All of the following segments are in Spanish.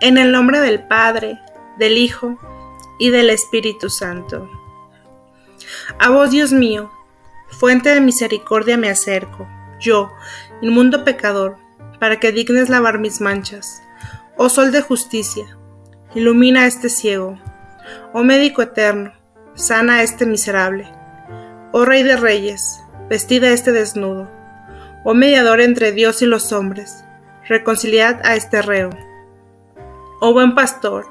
En el nombre del Padre, del Hijo y del Espíritu Santo. A vos, Dios mío, fuente de misericordia me acerco, yo, inmundo pecador, para que dignes lavar mis manchas. Oh sol de justicia, ilumina a este ciego. Oh médico eterno, sana a este miserable. Oh rey de reyes, vestida a este desnudo. Oh mediador entre Dios y los hombres, reconciliad a este reo. Oh buen pastor,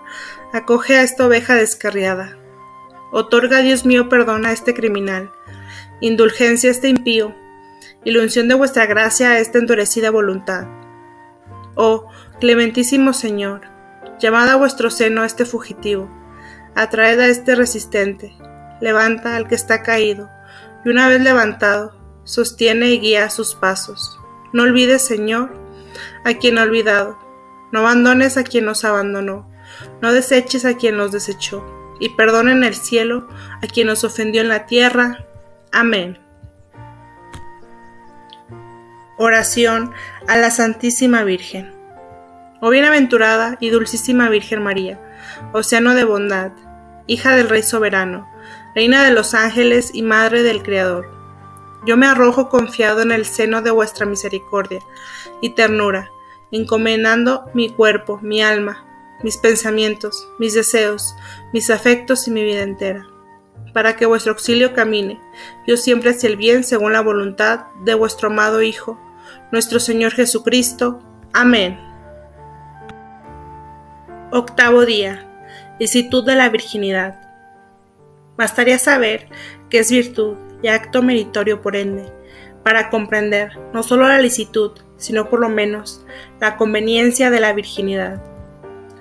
acoge a esta oveja descarriada. Otorga, Dios mío, perdón a este criminal, indulgencia a este impío, unción de vuestra gracia a esta endurecida voluntad. Oh, clementísimo Señor, llamad a vuestro seno a este fugitivo, atraed a este resistente, levanta al que está caído, y una vez levantado, sostiene y guía sus pasos. No olvides, Señor, a quien ha olvidado, no abandones a quien nos abandonó, no deseches a quien nos desechó, y perdona en el cielo a quien nos ofendió en la tierra. Amén. Oración a la Santísima Virgen. Oh bienaventurada y dulcísima Virgen María, océano de bondad, hija del Rey soberano, reina de los ángeles y madre del Creador. Yo me arrojo confiado en el seno de vuestra misericordia y ternura, encomendando mi cuerpo, mi alma, mis pensamientos, mis deseos, mis afectos y mi vida entera, para que vuestro auxilio camine, yo siempre hacia el bien según la voluntad de vuestro amado Hijo, nuestro Señor Jesucristo. Amén. Octavo día. Licitud de la virginidad. Bastaría saber que es virtud y acto meritorio por ende, para comprender no solo la licitud, sino por lo menos la conveniencia de la virginidad.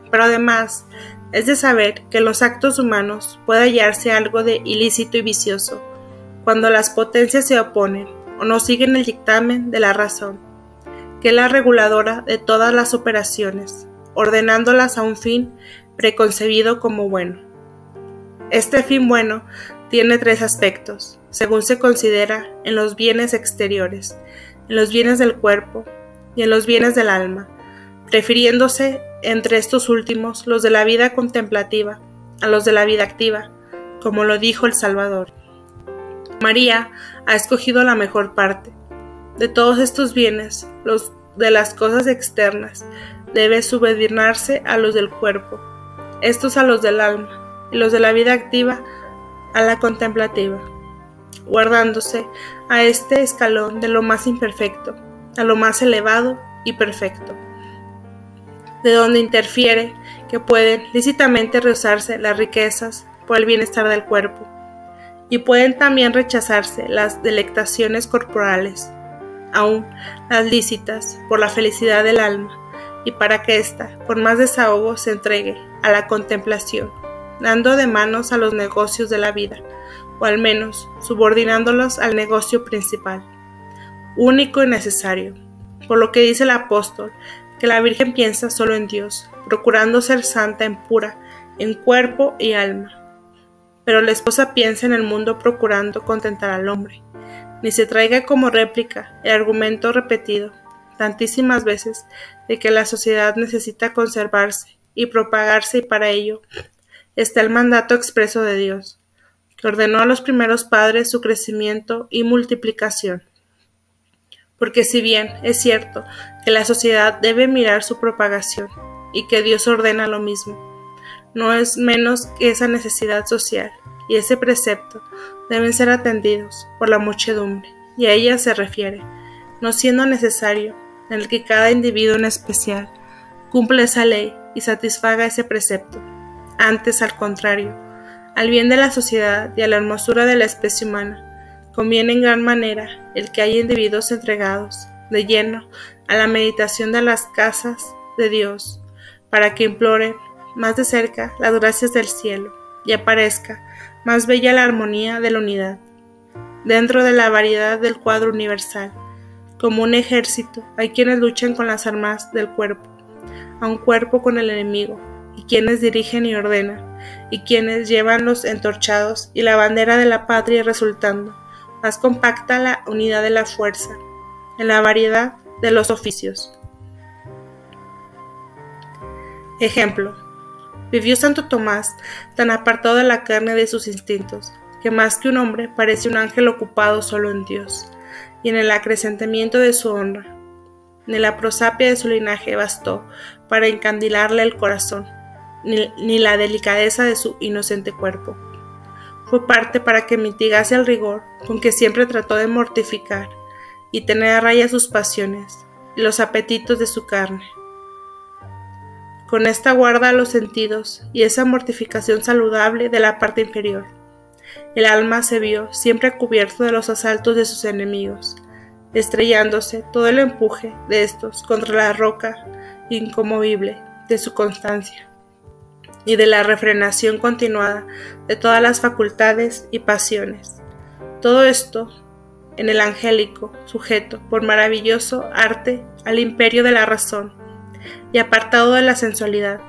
Pero además es de saber que en los actos humanos puede hallarse algo de ilícito y vicioso, cuando las potencias se oponen o no siguen el dictamen de la razón, que es la reguladora de todas las operaciones, ordenándolas a un fin preconcebido como bueno. Este fin bueno tiene tres aspectos, según se considera en los bienes exteriores, en los bienes del cuerpo y en los bienes del alma, prefiriéndose entre estos últimos los de la vida contemplativa a los de la vida activa, como lo dijo el Salvador. María ha escogido la mejor parte. De todos estos bienes, los de las cosas externas, debe subordinarse a los del cuerpo, estos a los del alma, y los de la vida activa a la contemplativa guardándose a este escalón de lo más imperfecto, a lo más elevado y perfecto, de donde interfiere que pueden lícitamente rehusarse las riquezas por el bienestar del cuerpo, y pueden también rechazarse las delectaciones corporales, aun las lícitas, por la felicidad del alma, y para que ésta, por más desahogo, se entregue a la contemplación, dando de manos a los negocios de la vida, o al menos subordinándolos al negocio principal, único y necesario, por lo que dice el apóstol, que la Virgen piensa solo en Dios, procurando ser santa en pura, en cuerpo y alma. Pero la esposa piensa en el mundo procurando contentar al hombre, ni se traiga como réplica el argumento repetido tantísimas veces de que la sociedad necesita conservarse y propagarse y para ello está el mandato expreso de Dios, que ordenó a los primeros padres su crecimiento y multiplicación. Porque si bien es cierto que la sociedad debe mirar su propagación y que Dios ordena lo mismo, no es menos que esa necesidad social y ese precepto deben ser atendidos por la muchedumbre, y a ella se refiere, no siendo necesario en el que cada individuo en especial cumpla esa ley y satisfaga ese precepto. Antes, al contrario, al bien de la sociedad y a la hermosura de la especie humana, conviene en gran manera el que haya individuos entregados de lleno a la meditación de las casas de Dios, para que imploren más de cerca las gracias del cielo y aparezca más bella la armonía de la unidad, dentro de la variedad del cuadro universal. Como un ejército, hay quienes luchan con las armas del cuerpo, a un cuerpo con el enemigo, y quienes dirigen y ordenan, y quienes llevan los entorchados y la bandera de la patria resultando más compacta la unidad de la fuerza, en la variedad de los oficios. Ejemplo. Vivió Santo Tomás tan apartado de la carne de sus instintos, que más que un hombre parece un ángel ocupado solo en Dios, y en el acrecentamiento de su honra. Ni la prosapia de su linaje bastó para encandilarle el corazón, ni, la delicadeza de su inocente cuerpo. Fue parte para que mitigase el rigor con que siempre trató de mortificar y tener a raya sus pasiones y los apetitos de su carne. Con esta guarda los sentidos y esa mortificación saludable de la parte inferior. El alma se vio siempre cubierto de los asaltos de sus enemigos, estrellándose todo el empuje de estos contra la roca incomovible de su constancia y de la refrenación continuada de todas las facultades y pasiones. Todo esto en el angélico, sujeto por maravilloso arte al imperio de la razón, y apartado de la sensualidad,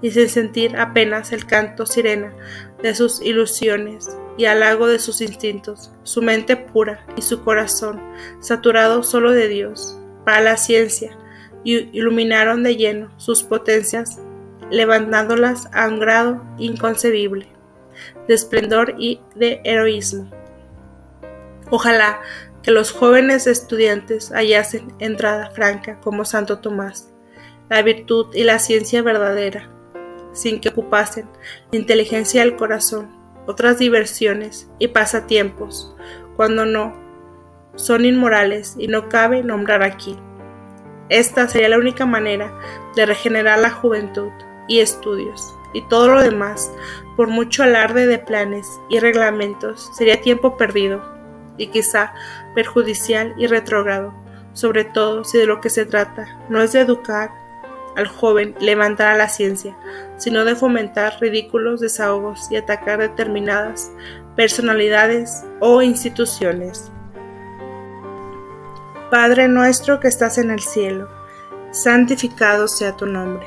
y sin sentir apenas el canto sirena de sus ilusiones y halago de sus instintos, su mente pura y su corazón saturado solo de Dios, para la ciencia, y iluminaron de lleno sus potencias, levantándolas a un grado inconcebible de esplendor y de heroísmo. Ojalá que los jóvenes estudiantes hallasen entrada franca como Santo Tomás, la virtud y la ciencia verdadera, sin que ocupasen la inteligencia del corazón, otras diversiones y pasatiempos, cuando no son inmorales y no cabe nombrar aquí. Esta sería la única manera de regenerar la juventud y estudios, y todo lo demás, por mucho alarde de planes y reglamentos, sería tiempo perdido y quizá perjudicial y retrógrado, sobre todo si de lo que se trata no es de educar al joven levantar a la ciencia, sino de fomentar ridículos desahogos y atacar determinadas personalidades o instituciones. Padre nuestro que estás en el cielo, santificado sea tu nombre.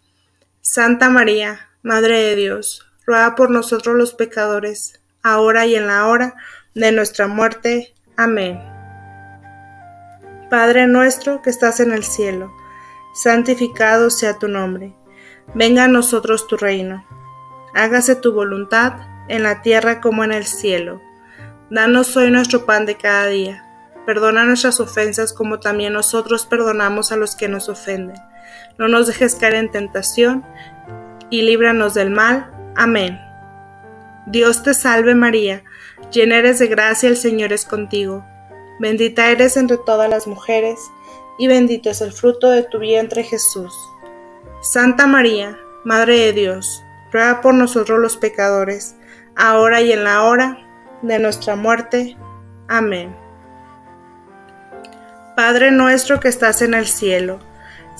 Santa María, Madre de Dios, ruega por nosotros los pecadores, ahora y en la hora de nuestra muerte. Amén. Padre nuestro que estás en el cielo, santificado sea tu nombre. Venga a nosotros tu reino. Hágase tu voluntad en la tierra como en el cielo. Danos hoy nuestro pan de cada día. Perdona nuestras ofensas como también nosotros perdonamos a los que nos ofenden. No nos dejes caer en tentación y líbranos del mal. Amén. Dios te salve María llena eres de gracia, el Señor es contigo. Bendita eres entre todas las mujeres, y bendito es el fruto de tu vientre Jesús. Santa María, Madre de Dios, ruega por nosotros los pecadores, ahora y en la hora de nuestra muerte. Amén. Padre nuestro que estás en el cielo,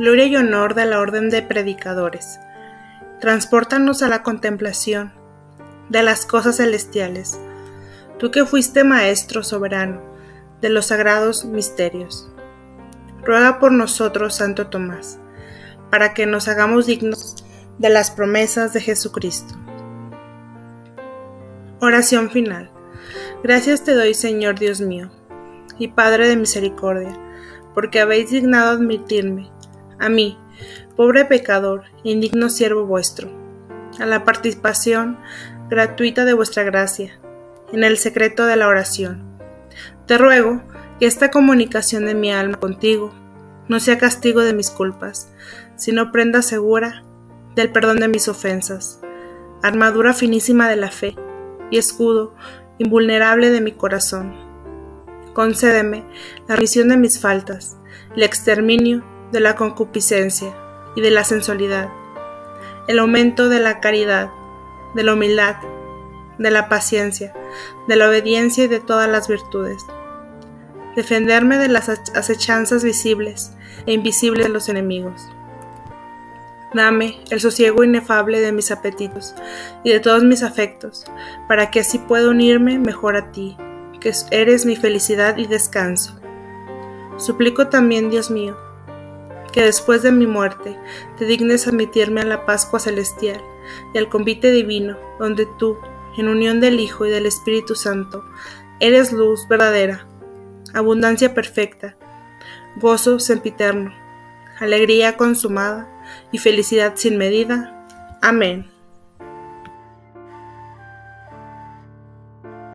gloria y honor de la Orden de Predicadores, transportanos a la contemplación de las cosas celestiales tú que fuiste Maestro soberano de los sagrados misterios. Ruega por nosotros, Santo Tomás, para que nos hagamos dignos de las promesas de Jesucristo. Oración final. Gracias te doy, Señor Dios mío, y Padre de misericordia, porque habéis dignado admitirme, a mí, pobre pecador, indigno siervo vuestro, a la participación gratuita de vuestra gracia, en el secreto de la oración. Te ruego que esta comunicación de mi alma contigo no sea castigo de mis culpas, sino prenda segura del perdón de mis ofensas, armadura finísima de la fe, y escudo invulnerable de mi corazón. Concédeme la remisión de mis faltas, el exterminio de la concupiscencia y de la sensualidad, el aumento de la caridad, de la humildad, de la paciencia, de la obediencia y de todas las virtudes. Defenderme de las acechanzas visibles e invisibles de los enemigos Dame el sosiego inefable de mis apetitos y de todos mis afectos, para que así pueda unirme mejor a ti, que eres mi felicidad y descanso. Suplico también, Dios mío, que después de mi muerte te dignes admitirme a la Pascua celestial y al convite divino, donde tú, en unión del Hijo y del Espíritu Santo, eres luz verdadera, abundancia perfecta, gozo sempiterno, alegría consumada, y felicidad sin medida. Amén.